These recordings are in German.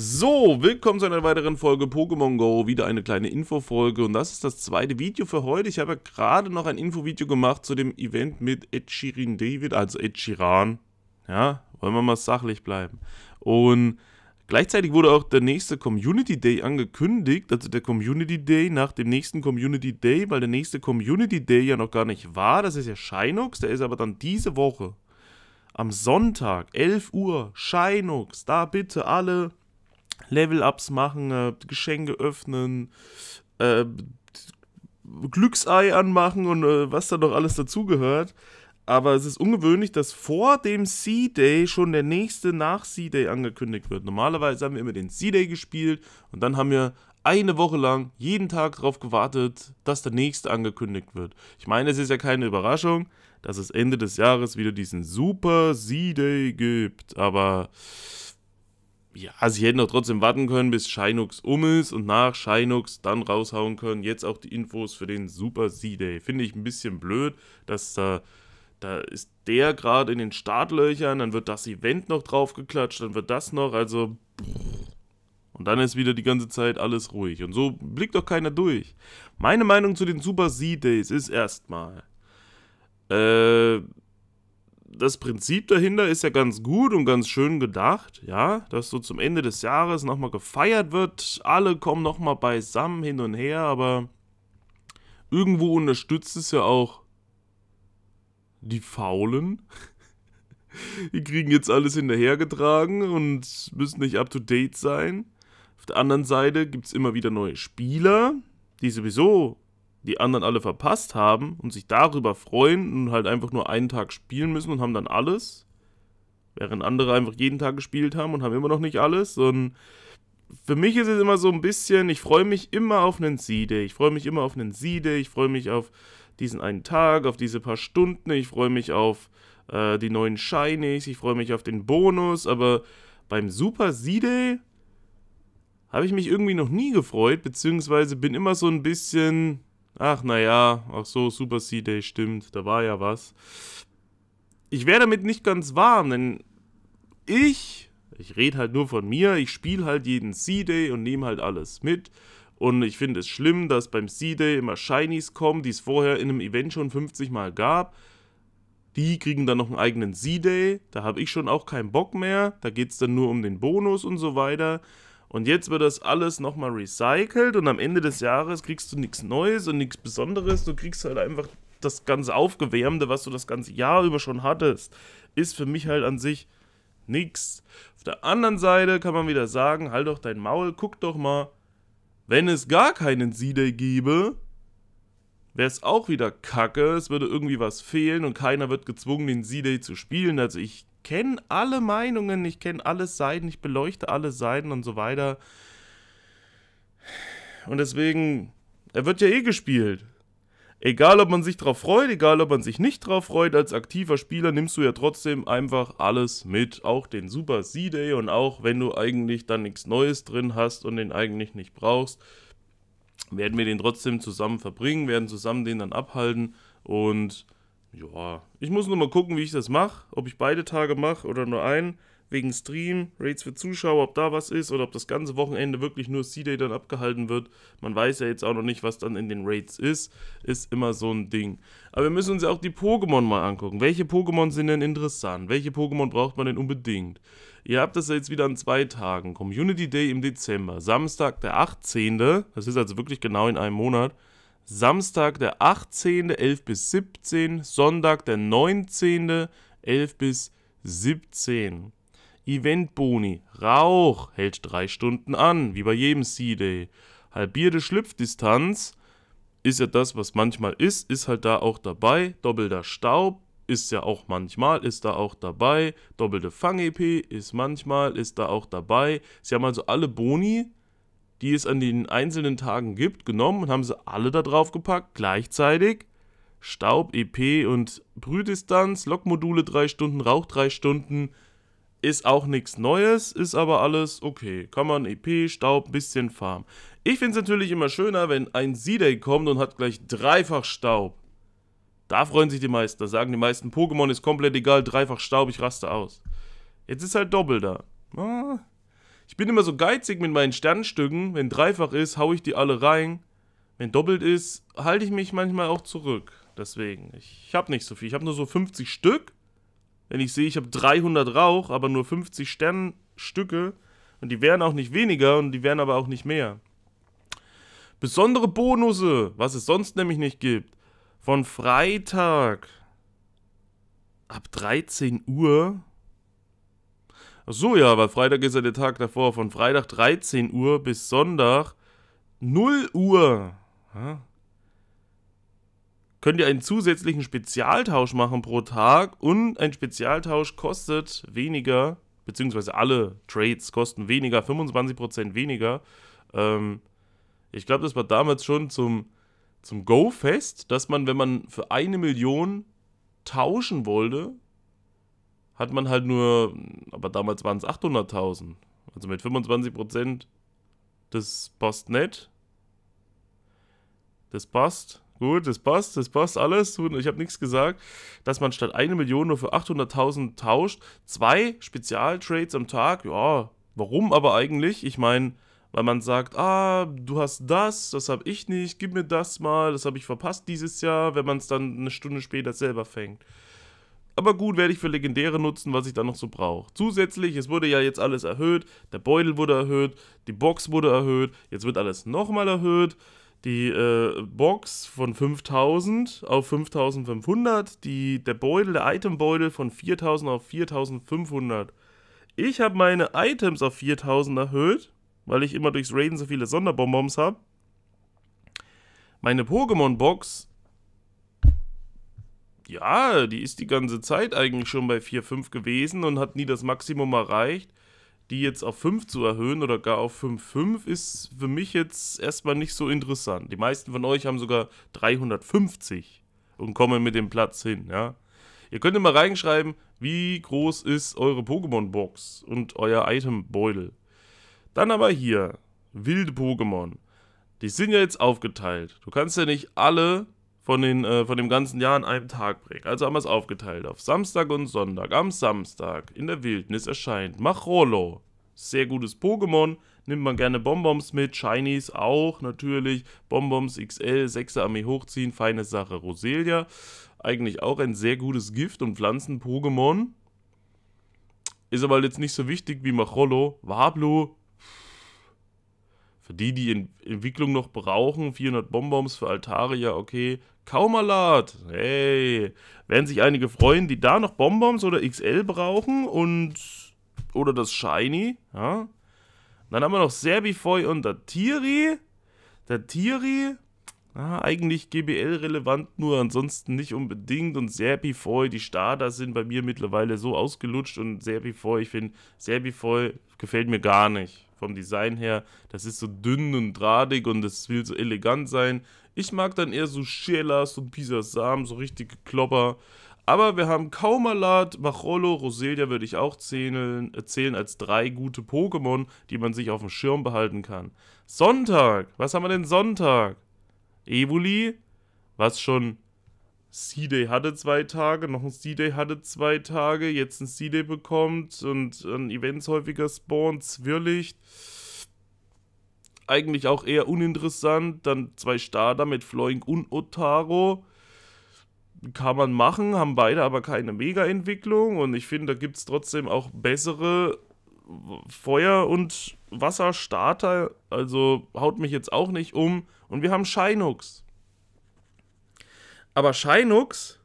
So, willkommen zu einer weiteren Folge Pokémon Go. Wieder eine kleine Infofolge und das ist das zweite Video für heute. Ich habe ja gerade noch ein Infovideo gemacht zu dem Event mit Ed David, also Ed. Ja, wollen wir mal sachlich bleiben. Und gleichzeitig wurde auch der nächste Community Day angekündigt, also der Community Day nach dem nächsten Community Day, weil der nächste Community Day ja noch gar nicht war. Das ist ja Shinox, der ist aber dann diese Woche. Am Sonntag, 11 Uhr, Shinox, da bitte alle Level-Ups machen, äh, Geschenke öffnen, äh, Glücksei anmachen und äh, was da noch alles dazugehört. Aber es ist ungewöhnlich, dass vor dem C-Day schon der nächste nach C-Day angekündigt wird. Normalerweise haben wir immer den C-Day gespielt und dann haben wir eine Woche lang jeden Tag darauf gewartet, dass der nächste angekündigt wird. Ich meine, es ist ja keine Überraschung, dass es Ende des Jahres wieder diesen Super C-Day gibt. Aber ja, sie hätten doch trotzdem warten können, bis Shinux um ist und nach Shinux dann raushauen können. Jetzt auch die Infos für den Super Z-Day. Finde ich ein bisschen blöd, dass da, da ist der gerade in den Startlöchern, dann wird das Event noch draufgeklatscht, dann wird das noch, also. Und dann ist wieder die ganze Zeit alles ruhig. Und so blickt doch keiner durch. Meine Meinung zu den Super Z-Days ist erstmal. Äh das Prinzip dahinter ist ja ganz gut und ganz schön gedacht, ja, dass so zum Ende des Jahres nochmal gefeiert wird. Alle kommen nochmal beisammen hin und her, aber irgendwo unterstützt es ja auch die Faulen. Die kriegen jetzt alles hinterhergetragen und müssen nicht up to date sein. Auf der anderen Seite gibt es immer wieder neue Spieler, die sowieso die anderen alle verpasst haben und sich darüber freuen und halt einfach nur einen Tag spielen müssen und haben dann alles. Während andere einfach jeden Tag gespielt haben und haben immer noch nicht alles. Und für mich ist es immer so ein bisschen, ich freue mich immer auf einen Siede. Ich freue mich immer auf einen Siede. Ich freue mich auf diesen einen Tag, auf diese paar Stunden. Ich freue mich auf äh, die neuen Shinies. Ich freue mich auf den Bonus. Aber beim Super Siede habe ich mich irgendwie noch nie gefreut, beziehungsweise bin immer so ein bisschen, Ach, naja, ach so, Super C-Day, stimmt, da war ja was. Ich wäre damit nicht ganz warm, denn ich, ich rede halt nur von mir, ich spiele halt jeden C-Day und nehme halt alles mit. Und ich finde es schlimm, dass beim C-Day immer Shinies kommen, die es vorher in einem Event schon 50 Mal gab. Die kriegen dann noch einen eigenen C-Day, da habe ich schon auch keinen Bock mehr. Da geht es dann nur um den Bonus und so weiter. Und jetzt wird das alles nochmal recycelt und am Ende des Jahres kriegst du nichts Neues und nichts Besonderes. Du kriegst halt einfach das ganze Aufgewärmte, was du das ganze Jahr über schon hattest. Ist für mich halt an sich nichts. Auf der anderen Seite kann man wieder sagen, halt doch dein Maul, guck doch mal, wenn es gar keinen C-Day gäbe, wäre es auch wieder kacke, es würde irgendwie was fehlen und keiner wird gezwungen, den C-Day zu spielen. Also ich kenne alle Meinungen, ich kenne alle Seiten, ich beleuchte alle Seiten und so weiter. Und deswegen, er wird ja eh gespielt. Egal, ob man sich drauf freut, egal, ob man sich nicht drauf freut, als aktiver Spieler nimmst du ja trotzdem einfach alles mit. Auch den Super C-Day und auch wenn du eigentlich dann nichts Neues drin hast und den eigentlich nicht brauchst, werden wir den trotzdem zusammen verbringen, werden zusammen den dann abhalten und ja, ich muss nur mal gucken, wie ich das mache. Ob ich beide Tage mache oder nur einen. Wegen Stream, Rates für Zuschauer, ob da was ist oder ob das ganze Wochenende wirklich nur C-Day dann abgehalten wird. Man weiß ja jetzt auch noch nicht, was dann in den Rates ist. Ist immer so ein Ding. Aber wir müssen uns ja auch die Pokémon mal angucken. Welche Pokémon sind denn interessant? Welche Pokémon braucht man denn unbedingt? Ihr habt das jetzt wieder an zwei Tagen. Community Day im Dezember. Samstag, der 18. Das ist also wirklich genau in einem Monat. Samstag der 18. 11 bis 17, Sonntag der 19. 11 bis 17. Event Boni, Rauch, hält 3 Stunden an, wie bei jedem C-Day. Halbierte Schlüpfdistanz, ist ja das, was manchmal ist, ist halt da auch dabei. Doppelter Staub, ist ja auch manchmal, ist da auch dabei. Doppelte Fang-EP ist manchmal, ist da auch dabei. Sie haben also alle Boni die es an den einzelnen Tagen gibt, genommen und haben sie alle da drauf gepackt, gleichzeitig. Staub, EP und Brühdistanz, Lokmodule 3 Stunden, Rauch 3 Stunden. Ist auch nichts Neues, ist aber alles okay. Kann man EP, Staub, bisschen Farm. Ich finde es natürlich immer schöner, wenn ein Z-Day kommt und hat gleich dreifach Staub. Da freuen sich die meisten. Da sagen die meisten, Pokémon ist komplett egal, dreifach Staub, ich raste aus. Jetzt ist halt doppelter. Ah, Ich bin immer so geizig mit meinen Sternstücken. Wenn dreifach ist, hau ich die alle rein. Wenn doppelt ist, halte ich mich manchmal auch zurück. Deswegen, ich, ich habe nicht so viel. Ich habe nur so 50 Stück. Wenn ich sehe, ich habe 300 Rauch, aber nur 50 Sternstücke. Und die wären auch nicht weniger und die wären aber auch nicht mehr. Besondere Bonusse, was es sonst nämlich nicht gibt. Von Freitag ab 13 Uhr. Ach so, ja, weil Freitag ist ja der Tag davor. Von Freitag 13 Uhr bis Sonntag 0 Uhr. Ja. Könnt ihr einen zusätzlichen Spezialtausch machen pro Tag und ein Spezialtausch kostet weniger, beziehungsweise alle Trades kosten weniger, 25% weniger. Ähm, ich glaube, das war damals schon zum, zum Go-Fest, dass man, wenn man für eine Million tauschen wollte, hat man halt nur, aber damals waren es 800.000. Also mit 25% das passt nicht. Das passt. Gut, das passt, das passt alles. Ich habe nichts gesagt. Dass man statt eine Million nur für 800.000 tauscht. Zwei Spezialtrades am Tag. Ja, warum aber eigentlich? Ich meine, weil man sagt, ah, du hast das, das habe ich nicht, gib mir das mal, das habe ich verpasst dieses Jahr, wenn man es dann eine Stunde später selber fängt. Aber gut, werde ich für Legendäre nutzen, was ich dann noch so brauche. Zusätzlich, es wurde ja jetzt alles erhöht, der Beutel wurde erhöht, die Box wurde erhöht, jetzt wird alles nochmal erhöht. Die äh, Box von 5000 auf 5500, die, der Beutel, der Itembeutel von 4000 auf 4500. Ich habe meine Items auf 4000 erhöht weil ich immer durchs Raiden so viele Sonderbonbons habe. Meine Pokémon-Box, ja, die ist die ganze Zeit eigentlich schon bei 4, 5 gewesen und hat nie das Maximum erreicht. Die jetzt auf 5 zu erhöhen oder gar auf 5, 5 ist für mich jetzt erstmal nicht so interessant. Die meisten von euch haben sogar 350 und kommen mit dem Platz hin, ja. Ihr könnt immer reinschreiben, wie groß ist eure Pokémon-Box und euer Item-Beutel. Dann aber hier, wilde Pokémon. Die sind ja jetzt aufgeteilt. Du kannst ja nicht alle von, den, äh, von dem ganzen Jahr an einem Tag bringen. Also haben wir es aufgeteilt auf Samstag und Sonntag. Am Samstag in der Wildnis erscheint Machrolo. Sehr gutes Pokémon. Nimmt man gerne Bonbons mit. Shinies auch natürlich. Bonbons XL, 6er Armee hochziehen. Feine Sache. Roselia. Eigentlich auch ein sehr gutes Gift- und Pflanzen-Pokémon. Ist aber jetzt nicht so wichtig wie Machrolo. Wablu für die, die in Entwicklung noch brauchen, 400 Bonbons für Altaria, okay. Kaumalat, hey. Werden sich einige freuen, die da noch Bonbons oder XL brauchen und. Oder das Shiny, ja. Dann haben wir noch Serbifoy und der Tiri. Der Tiri, ah, eigentlich GBL-relevant, nur ansonsten nicht unbedingt. Und Serbifoy, die Starter sind bei mir mittlerweile so ausgelutscht. Und Serbifoy, ich finde, Serbifoy gefällt mir gar nicht vom Design her. Das ist so dünn und drahtig und das will so elegant sein. Ich mag dann eher so Schelas und Pisasam, so richtige Klopper. Aber wir haben Kaumalat, Machrolo, Roselia würde ich auch zählen, erzählen als drei gute Pokémon, die man sich auf dem Schirm behalten kann. Sonntag, was haben wir denn Sonntag? Evoli, was schon C-Day hatte zwei Tage, noch ein C-Day hatte zwei Tage, jetzt ein C-Day bekommt und an Events häufiger spawnt, Zwirlicht. Eigentlich auch eher uninteressant. Dann zwei Starter mit Floing und Otaro. Kann man machen, haben beide aber keine Mega-Entwicklung und ich finde, da gibt es trotzdem auch bessere Feuer- und Wasserstarter. Also haut mich jetzt auch nicht um. Und wir haben Shinux. Aber Shinux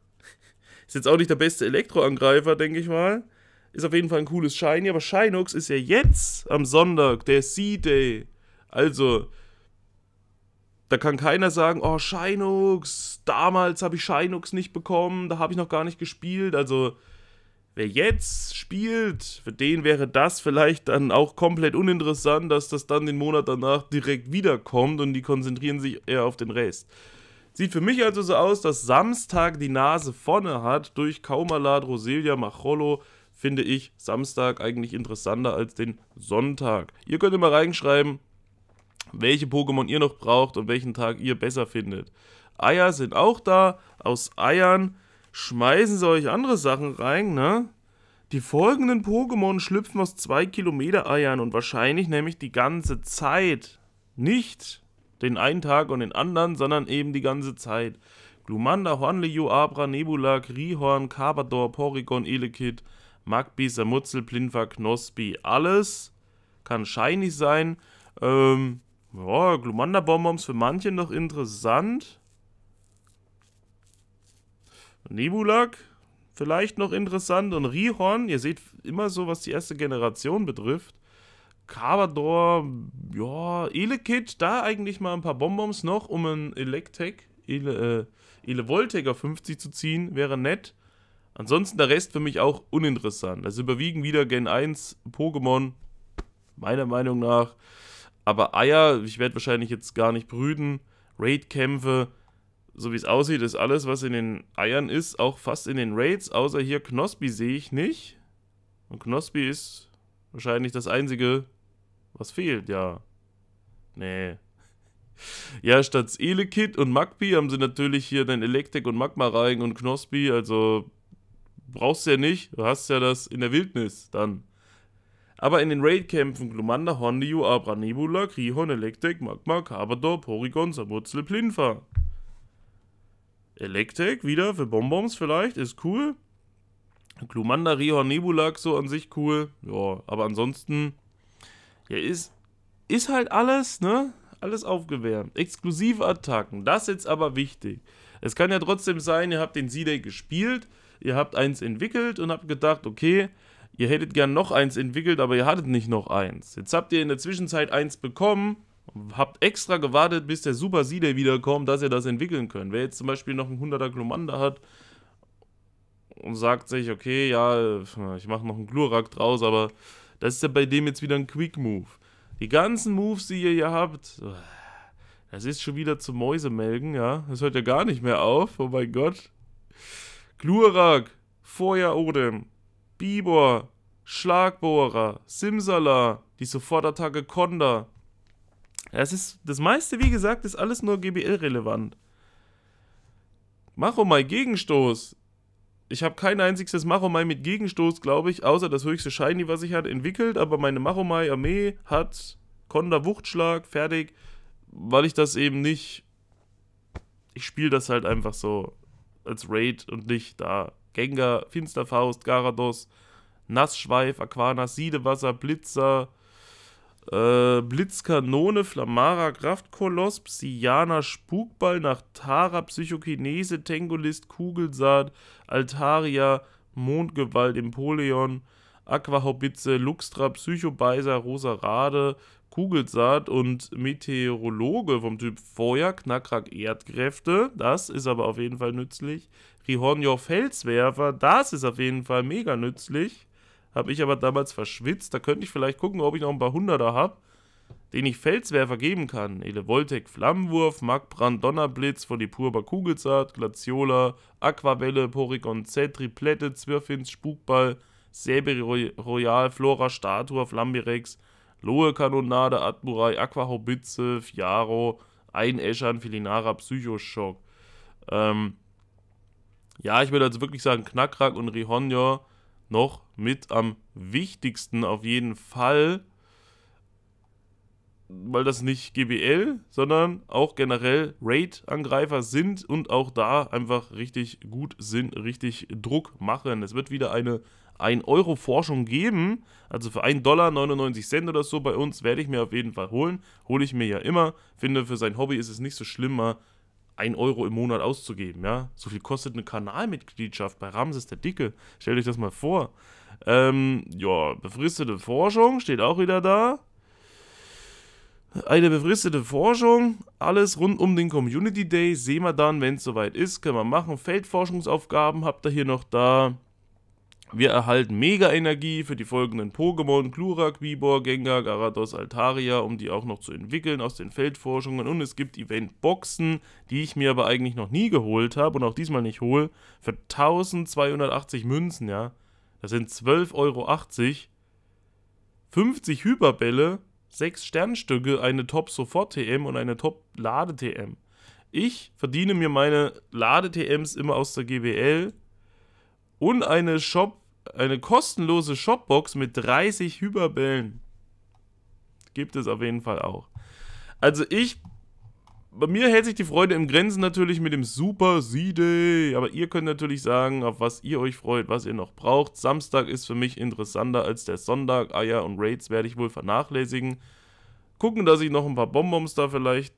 ist jetzt auch nicht der beste Elektroangreifer, denke ich mal. Ist auf jeden Fall ein cooles Shiny, aber Shinux ist ja jetzt am Sonntag der C-Day. Also, da kann keiner sagen, oh, Shinux, damals habe ich Shinux nicht bekommen, da habe ich noch gar nicht gespielt. Also, wer jetzt spielt, für den wäre das vielleicht dann auch komplett uninteressant, dass das dann den Monat danach direkt wiederkommt und die konzentrieren sich eher auf den Rest. Sieht für mich also so aus, dass Samstag die Nase vorne hat. Durch Kaumalat, Roselia, Machrolo finde ich Samstag eigentlich interessanter als den Sonntag. Ihr könnt immer reinschreiben, welche Pokémon ihr noch braucht und welchen Tag ihr besser findet. Eier sind auch da. Aus Eiern schmeißen sie euch andere Sachen rein, ne? Die folgenden Pokémon schlüpfen aus 2 Kilometer Eiern und wahrscheinlich nämlich die ganze Zeit. Nicht den einen Tag und den anderen, sondern eben die ganze Zeit. Glumanda, Hornliu, Abra, Nebula, Rihorn, Carbador, Porygon, Elekid, Magby, Samutzel, Plinfa, Knospi. Alles kann shiny sein. Ähm, ja, Glumanda-Bonbons für manche noch interessant. Nebulak vielleicht noch interessant und Rihorn, ihr seht immer so, was die erste Generation betrifft. Carbador, ja, Elekid, da eigentlich mal ein paar Bonbons noch, um ein Electek, Ele, äh, Elevoltec auf 50 zu ziehen, wäre nett. Ansonsten der Rest für mich auch uninteressant. Also überwiegen wieder Gen 1 Pokémon, meiner Meinung nach. Aber Eier, ich werde wahrscheinlich jetzt gar nicht brüten. Raid-Kämpfe, so wie es aussieht, ist alles, was in den Eiern ist, auch fast in den Raids, außer hier Knospi sehe ich nicht. Und Knospi ist wahrscheinlich das einzige, was fehlt, ja. Nee. Ja, statt Elekid und Magpi haben sie natürlich hier den Elektrik und Magma-Reigen und Knospi, also brauchst du ja nicht, du hast ja das in der Wildnis dann. Aber in den Raid-Kämpfen Glumanda, Hondiu, Abra, Nebula, Krihon, Elektrik, Magma, Carbador, Porygon, Samutzel, Plinfa. Elektrik wieder für Bonbons vielleicht, ist cool. Glumanda, Rihorn, Nebulak so an sich cool. Ja, aber ansonsten, ja, ist, ist halt alles, ne? Alles aufgewärmt. Exklusive Attacken, das ist jetzt aber wichtig. Es kann ja trotzdem sein, ihr habt den Z-Day gespielt, ihr habt eins entwickelt und habt gedacht, okay, ihr hättet gern noch eins entwickelt, aber ihr hattet nicht noch eins. Jetzt habt ihr in der Zwischenzeit eins bekommen habt extra gewartet, bis der Super Z-Day wiederkommt, dass ihr das entwickeln könnt. Wer jetzt zum Beispiel noch einen 100er Glomanda hat und sagt sich, okay, ja, ich mache noch einen Glurak draus, aber das ist ja bei dem jetzt wieder ein Quick Move. Die ganzen Moves, die ihr hier habt, das ist schon wieder zum Mäusemelken, ja. Das hört ja gar nicht mehr auf, oh mein Gott. Glurak, Feuer Odem, Bibor, Schlagbohrer, Simsala, die Sofortattacke Konda, es ist, das meiste, wie gesagt, ist alles nur GBL-relevant. Machomai Gegenstoß. Ich habe kein einziges Machomai mit Gegenstoß, glaube ich, außer das höchste Shiny, was ich hatte, entwickelt. Aber meine Machomai-Armee hat Konda Wuchtschlag fertig, weil ich das eben nicht. Ich spiele das halt einfach so als Raid und nicht da. Gengar, Finsterfaust, Garados, Nassschweif, Aquanas, Siedewasser, Blitzer, äh, Blitzkanone, Flamara, Kraftkoloss, Psyana, Spukball, nach Tara, Psychokinese, Tengolist, Kugelsaat, Altaria, Mondgewalt, Empoleon, Aquahobitze, Luxtra, Psychobeiser, Rosarade, Kugelsaat und Meteorologe vom Typ Feuer, Knackrack, Erdkräfte, das ist aber auf jeden Fall nützlich. Rihornio Felswerfer, das ist auf jeden Fall mega nützlich. Habe ich aber damals verschwitzt. Da könnte ich vielleicht gucken, ob ich noch ein paar Hunderter habe, den ich Felswerfer geben kann. Elevoltec Flammenwurf, Magbrand Donnerblitz, Volipurba Kugelzart, Glaciola, Aquavelle, Porygon Z, Triplette, Zwirfins, Spukball, Säbe Royal, Flora Statua, Flambirex, Lohe Kanonade, Admurai, Aquahobitze, Fiaro, Einäschern, Filinara, Psychoschock. Ähm, ja, ich würde also wirklich sagen, Knackrack und Rihonja noch mit am wichtigsten auf jeden Fall, weil das nicht GBL, sondern auch generell Raid-Angreifer sind und auch da einfach richtig gut sind, richtig Druck machen. Es wird wieder eine 1-Euro-Forschung geben, also für 1 Dollar 99 Cent oder so bei uns werde ich mir auf jeden Fall holen. Hole ich mir ja immer. Finde, für sein Hobby ist es nicht so schlimm, mal 1 Euro im Monat auszugeben, ja. So viel kostet eine Kanalmitgliedschaft bei Ramses der Dicke. Stellt euch das mal vor. Ähm, ja, befristete Forschung steht auch wieder da. Eine befristete Forschung, alles rund um den Community Day, sehen wir dann, wenn es soweit ist, können wir machen. Feldforschungsaufgaben habt ihr hier noch da. Wir erhalten Mega-Energie für die folgenden Pokémon: Glurak, Bibor, Gengar, Garados, Altaria, um die auch noch zu entwickeln aus den Feldforschungen. Und es gibt Event-Boxen, die ich mir aber eigentlich noch nie geholt habe und auch diesmal nicht hole, für 1280 Münzen, ja. Das sind 12,80 Euro. 50 Hyperbälle, 6 Sternstücke, eine Top-Sofort-TM und eine Top-Lade-TM. Ich verdiene mir meine Lade-TMs immer aus der GWL und eine Shop eine kostenlose Shopbox mit 30 Hyperbällen. Gibt es auf jeden Fall auch. Also ich, bei mir hält sich die Freude im Grenzen natürlich mit dem Super Z-Day, aber ihr könnt natürlich sagen, auf was ihr euch freut, was ihr noch braucht. Samstag ist für mich interessanter als der Sonntag. Eier und Raids werde ich wohl vernachlässigen. Gucken, dass ich noch ein paar Bonbons da vielleicht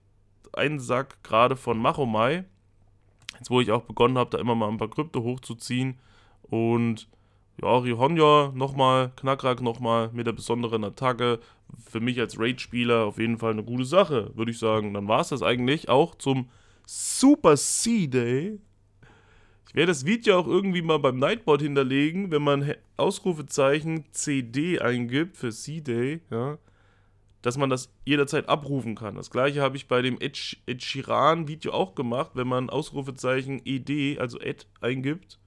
einsack, gerade von Machomai. Jetzt, wo ich auch begonnen habe, da immer mal ein paar Krypto hochzuziehen. Und ja, Rihonja nochmal, Knackrack nochmal mit der besonderen Attacke. Für mich als Raid-Spieler auf jeden Fall eine gute Sache, würde ich sagen. Dann war es das eigentlich auch zum Super C-Day. Ich werde das Video auch irgendwie mal beim Nightbot hinterlegen, wenn man Ausrufezeichen CD eingibt für C-Day, ja, dass man das jederzeit abrufen kann. Das gleiche habe ich bei dem Ed, Sheeran-Video auch gemacht, wenn man Ausrufezeichen ED, also Ed, eingibt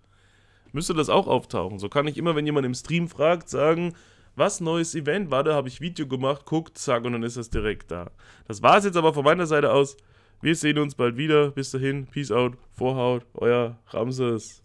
müsste das auch auftauchen. So kann ich immer, wenn jemand im Stream fragt, sagen, was neues Event war da, habe ich Video gemacht, guckt, zack, und dann ist das direkt da. Das war es jetzt aber von meiner Seite aus. Wir sehen uns bald wieder. Bis dahin, Peace out, Vorhaut, euer Ramses.